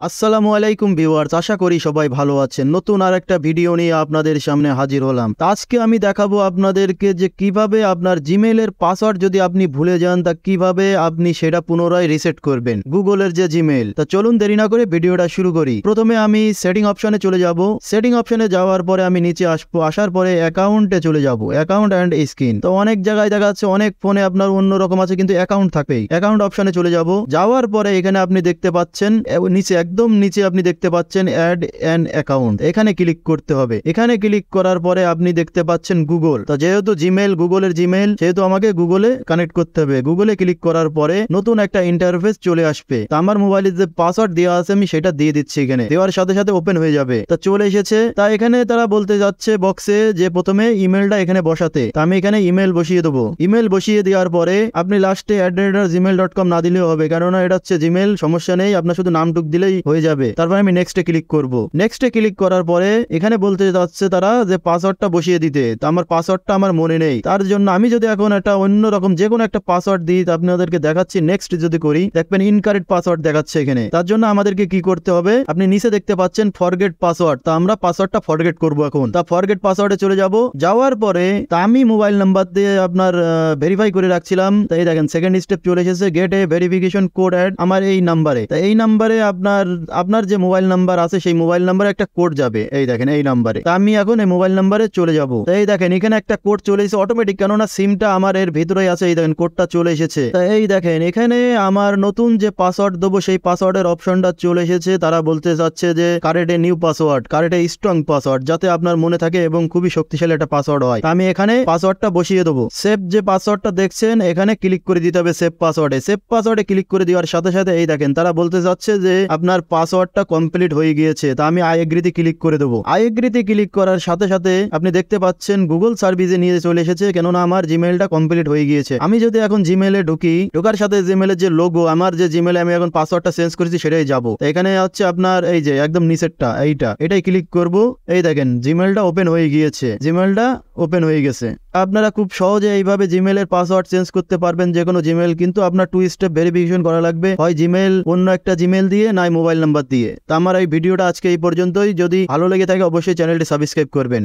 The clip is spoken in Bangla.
আসসালামু আলাইকুম ভিউয়ার্স, আশা করি সবাই ভালো আছেন। নতুন আর একটা ভিডিও নিয়ে আপনাদের সামনে হাজির হলাম। আজকে আমি দেখাবো আপনাদেরকে যে কীভাবে আপনার জিমেলের পাসওয়ার্ড যদি আপনি ভুলে যান, তা কীভাবে আপনি সেটা পুনরায় রিসেট করবেন। গুগলের যে জিমেল তা চলুন দেরি না করে ভিডিওটা শুরু করি। প্রথমে আমি সেটিং অপশনে চলে যাব। সেটিং অপশনে যাওয়ার পরে আমি নিচে আসব। আসার পরে অ্যাকাউন্টে চলে যাব। অ্যাকাউন্ট অ্যান্ড স্ক্রিন তো অনেক জায়গায় দেখা যাচ্ছে অনেক ফোনে আপনার অন্য রকম আছে, কিন্তু অ্যাকাউন্ট থাকবেই অ্যাকাউন্ট অপশনে চলে যাব। যাওয়ার পরে এখানে আপনি দেখতে পাচ্ছেন নিচে একদম নিচে আপনি দেখতে পাচ্ছেন অ্যাড অ্যান অ্যাকাউন্ট এখানে ক্লিক করতে হবে। এখানে ক্লিক করার পরে আপনি দেখতে পাচ্ছেন গুগল তো যেহেতু জিমেল গুগলের জিমেল সেহেতু আমাকে গুগলে কানেক্ট করতে হবে। গুগলে ক্লিক করার পরে নতুন একটা ইন্টারফেস চলে আসবে। তা আমার মোবাইলে যে পাসওয়ার্ড দেওয়া আছে, আমি সেটা দিয়ে দিচ্ছি এখানে। দেওয়ার সাথে সাথে ওপেন হয়ে যাবে। তা চলে এসেছে। তা এখানে তারা বলতে যাচ্ছে বক্সে যে প্রথমে ইমেলটা এখানে বসাতে। তা আমি এখানে ইমেল বসিয়ে দেবো। ইমেল বসিয়ে দেওয়ার পরে আপনি লাস্টে অ্যাড্রেডার জিমেল ডট কম না দিলেও হবে। কেননা এটা হচ্ছে জিমেল সমস্যা নেই। আপনার শুধু নামটুক দিলেই হয়ে যাবে। তারপরে আমি নেক্সটে ক্লিক করব। নেক্সটে ক্লিক করার পরে এখানে বলতে যাচ্ছে তারা যে পাসওয়ার্ডটা বসিয়ে দিতে। তা আমার পাসওয়ার্ডটা আমার মনে নেই। তার জন্য আমি যদি এখন একটা অন্য রকম যে কোনো একটা পাসওয়ার্ড দিই আপনাদেরকে দেখাচ্ছি। নেক্সট যদি করি, দেখবেন ইনকারেক্ট পাসওয়ার্ড দেখাচ্ছে এখানে। তার জন্য আমাদেরকে কি করতে হবে? আপনি নিচে দেখতে পাচ্ছেন ফরগেট পাসওয়ার্ড তা আমরা পাসওয়ার্ডটা ফরগেট করব এখন। তা ফরগেট পাসওয়ার্ডে চলে যাব। যাওয়ার পরে তা আমি মোবাইল নাম্বার দিয়ে আপনার ভেরিফাই করে রাখছিলাম। তাই দেখেন সেকেন্ড স্টেপ চলে এসেছে। গেট ভেরিফিকেশন কোড অ্যাড আমার এই নাম্বারে তা এই নাম্বারে আপনার আপনার আপনার যে মোবাইল নাম্বার আছে, সেই মোবাইল নাম্বারে একটা কোড যাবে। এই দেখেন, এই নাম্বারে। আমি এখন এই মোবাইল নাম্বারে চলে যাব। এই দেখেন, এখানে একটা কোড চলে এসেছে অটোমেটিক কেননা সিমটা আমার এর ভিতরেই আছে। এই দেখেন, কোডটা চলে এসেছে। এই দেখেন, এখানে আমার নতুন যে পাসওয়ার্ড দেবো, সেই পাসওয়ার্ডের অপশনটা চলে এসেছে। তারা বলতে চাচ্ছে যে current a new password current a strong password যাতে আপনার মনে থাকে এবং খুবই শক্তিশালী একটা পাসওয়ার্ড হয়। আমি এখানে পাসওয়ার্ডটা বসিয়ে দেবো। সেভ যে পাসওয়ার্ডটা দেখছেন, এখানে ক্লিক করে দিতে হবে সেভ পাসওয়ার্ডে সেভ পাসওয়ার্ডে ক্লিক করে দেওয়ার সাথে সাথে, এই দেখেন, তারা বলতে চাচ্ছে যে, আপনার পাসওয়ার্ডটা কমপ্লিট হয়ে গিয়েছে, তা আমি আই এগ্রিতে ক্লিক করে দেবো। আই এগ্রিতে ক্লিক করার সাথে সাথে আপনি দেখতে পাচ্ছেন গুগল সার্ভিসে নিয়ে চলে এসেছে, কেননা আমার জিমেলটা কমপ্লিট হয়ে গিয়েছে। আমি যদি এখন জিমেলে ঢুকি, ঢোকার সাথে জিমেলের যে লোগো আমার যে জিমেলে আমি এখন পাসওয়ার্ডটা চেঞ্জ করেছি, সেটাই যাব। এখানে হচ্ছে আপনার এই যে, একদম নিচেরটা, এইটা। এটাই ক্লিক করব। এই দেখেন জিমেলটা ওপেন হয়ে গিয়েছে। জিমেলটা ওপেন হয়ে গেছে। আপনারা খুব সহজে এইভাবে জিমেলের পাসওয়ার্ড চেঞ্জ করতে পারবেন যে কোনো জিমেল কিন্তু আপনার টু স্টেপ ভেরিফিকেশন করা লাগবে। হয় জিমেল অন্য একটা জিমেল দিয়ে নয় মোবাইল নাম্বার দিয়ে। তা আমার এই ভিডিওটা আজকে এই পর্যন্তই। যদি ভালো লেগে থাকে, অবশ্যই চ্যানেলটি সাবস্ক্রাইব করবেন।